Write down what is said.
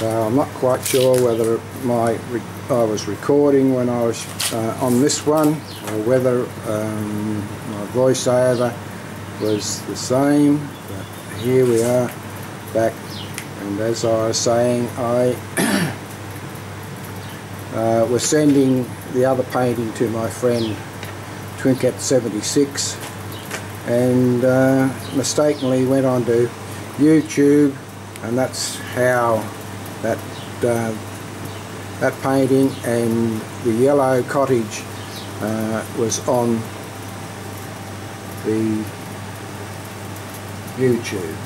So I'm not quite sure whether my I was recording when I was uh, on this one or whether um, my voiceover was the same but here we are back and as I was saying I uh, was sending the other painting to my friend Twinket76 and uh, mistakenly went onto YouTube and that's how that uh, that painting and the yellow cottage uh, was on the YouTube